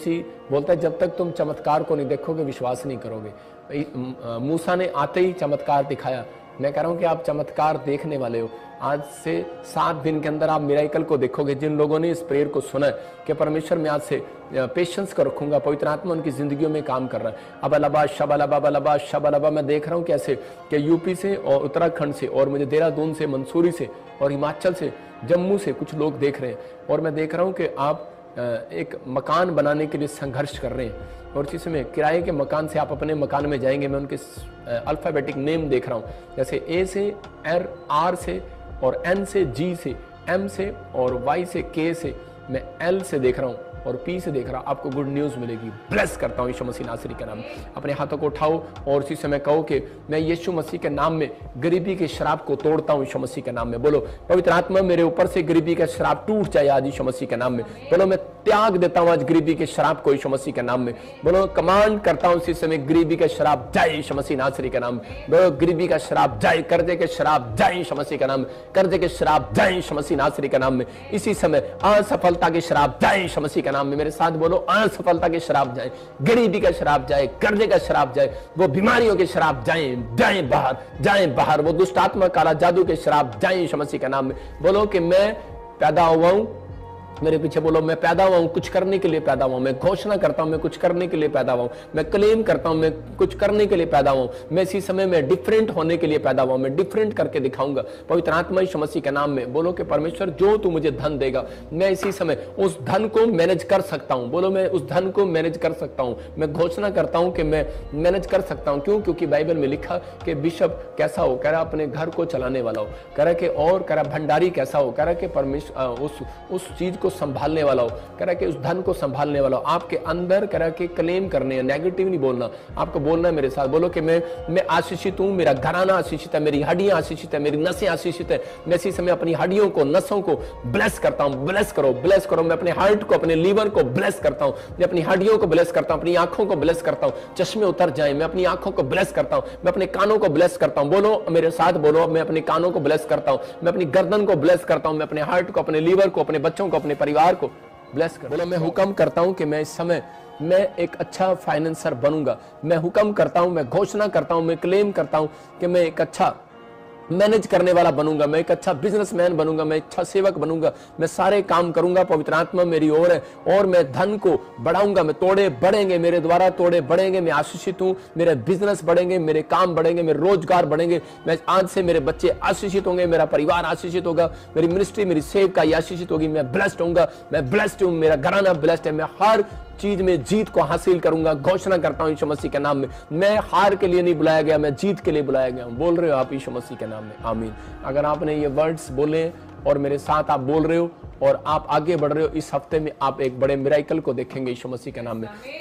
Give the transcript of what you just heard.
सी बोलता है, जब तक तुम चमत्कार को नहीं देखोगे, विश्वास नहीं करोगे। मूसा ने आते ही चमत्कार दिखाया। मैं कह रहा हूँ कि आप चमत्कार देखने वाले हो। आज से सात दिन के अंदर आप मिराइकल को देखोगे। जिन लोगों ने इस प्रेयर को सुना कि परमेश्वर, मैं आज से पेशेंस को रखूँगा, पवित्र आत्मा उनकी जिंदगियों में काम कर रहा है। अब अलाबा शब अलाबा अलाबा शब अलाबा मैं देख रहा हूँ कैसे कि यूपी से और उत्तराखंड से और मुझे देहरादून से, मंसूरी से और हिमाचल से, जम्मू से कुछ लोग देख रहे हैं। और मैं देख रहा हूँ कि आप एक मकान बनाने के लिए संघर्ष कर रहे हैं। और चीज़ समय किराए के मकान से आप अपने मकान में जाएँगे, मैं उनके अल्फ़ाबेटिक नेम देख रहा हूँ। जैसे ए से एर आर से और एन से जी से एम से और वाई से के से, मैं एल से देख रहा हूँ। और पी से देख रहा आपको गुड न्यूज़ मिलेगी। ब्लेस करता हूँ यीशु मसीह नासरी के नाम। अपने हाथों को उठाओ और उसी समय कहो कि मैं यीशु मसीह के नाम में गरीबी के शराब को तोड़ता हूँ यीशु मसीह के नाम में। बोलो, पवित्र आत्मा मेरे ऊपर से गरीबी का शराब टूट जाए आज यीशु मसीह के नाम में। बोलो, मैं त्याग देता हूँ आज गरीबी के शराब को यीशु मसीह के नाम में। बोलो कमांड करता हूँ इसी समय गरीबी का शराब जाए यीशु मसीह नासरी के नाम। बोलो, गरीबी का शराब जाए, कर्जे के शराब जाए यीशु मसीह के नाम। कर्जे के शराब जाए यीशु मसीह नासरी के नाम में। इसी समय असफलता के शराब जाए यीशु मसीह के नाम में मेरे साथ बोलो असफलता के शराब जाए, गरीबी का शराब जाए, कर्जे का शराब जाए, वो बीमारियों के शराब जाए जाए बाहर जाए बाहर, वो दुष्टात्मा, काला जादू के शराब जाए, शमसी के नाम में। बोलो कि मैं पैदा हुआ हूँ मेरे पीछे बोलो, मैं पैदा हुआ हूँ, कुछ करने के लिए पैदा हुआ मैं घोषणा करता हूँ, मैं कुछ करने के लिए पैदा हुआ मैं क्लेम करता हूँ, मैं कुछ करने के लिए पैदा हुआ मैं इसी समय में डिफरेंट होने के लिए पैदा हुआ मैं डिफरेंट करके दिखाऊँगा। पवित्र आत्मा मसीह के नाम में बोलो कि परमेश्वर, जो तू मुझे धन देगा, मैं इसी समय उस धन को मैनेज कर सकता हूँ। बोलो, मैं उस धन को मैनेज कर सकता हूँ। मैं घोषणा करता हूँ कि मैं मैनेज कर सकता हूँ। क्यों? क्योंकि बाइबल में लिखा कि बिशप कैसा हो, कह रहा अपने घर को चलाने वाला हो। कह रहा कि और कह रहा भंडारी कैसा हो, कह रहा कि परमेश्वर उस उस चीज़ को संभालने वाला हो, कह रहा है कि उस धन को संभालने वाला हो। आपके अंदर कह रहा है कि क्लेम करने हैं नेगेटिव नहीं बोलना। आपको बोलना है मेरे साथ, बोलो कि मैं मैं आशीषित हूँ, मेरा घराना आशीषित है, मेरी हड्डियाँ आशीषित है, मेरी नसें आशीषित है। मैं इसी समय अपनी हड्डियों को, नसों को ब्लेस करता हूँ ब्लेस करो ब्लेस करो। मैं अपने हार्ट को, अपने लीवर को ब्लेस करता हूँ। मैं अपनी हड्डियों को ब्लेस करता हूँ, अपनी आँखों को ब्लेस करता हूँ। चश्मे उतर जाए, मैं अपनी आँखों को ब्लेस करता हूँ। मैं अपने कानों को ब्लेस करता हूँ। बोलो, मेरे साथ बोलो, मैं अपने कानों को ब्लेस करता हूँ। मैं अपनी गर्दन को ब्लेस करता हूँ। मैं अपने हार्ट को, अपने लीवर को, अपने बच्चों को, अपने परिवार को ब्लेस कर। बोलो, मैं हुक्म करता हूँ कि मैं इस समय, मैं एक अच्छा फाइनेंसर बनूँगा। मैं हुक्म करता हूँ, मैं घोषणा करता हूँ, मैं क्लेम करता हूँ कि मैं एक अच्छा मैनेज करने वाला बनूँगा, मैं एक अच्छा बिजनेसमैन बनूँगा, मैं अच्छा सेवक बनूँगा, मैं सारे काम करूँगा, पवित्र आत्मा मेरी ओर है, और मैं धन को बढ़ाऊँगा, मैं तोड़े बढ़ेंगे, मेरे द्वारा तोड़े बढ़ेंगे, मैं आशीषित हूँ, मेरे बिज़नेस बढ़ेंगे, मेरे काम बढ़ेंगे, मेरे रोज़गार बढ़ेंगे, मैं आज से मेरे बच्चे आशीषित होंगे, मेरा परिवार आशीषित होगा, मेरी मिनिस्ट्री मेरी सेवका आशीषित होगी, मैं ब्लेस्ड होऊँगा, मैं ब्लेस्ड हूँ, मेरा घराना ब्लेस्ड है, मैं हर चीज़ में जीत को हासिल करूँगा, घोषणा करता हूँ यीशु मसीह के नाम में। मैं हार के लिए नहीं बुलाया गया, मैं जीत के लिए बुलाया गया हूँ। बोल रहे हो आप यीशु मसीह के नाम में। आमीन। अगर आपने ये वर्ड्स बोले और मेरे साथ आप बोल रहे हो और आप आगे बढ़ रहे हो, इस हफ़्ते में आप एक बड़े मिराइकल को देखेंगे यीशु मसीह के नाम में।